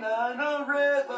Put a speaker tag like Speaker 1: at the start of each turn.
Speaker 1: banana revolution. Oops, casi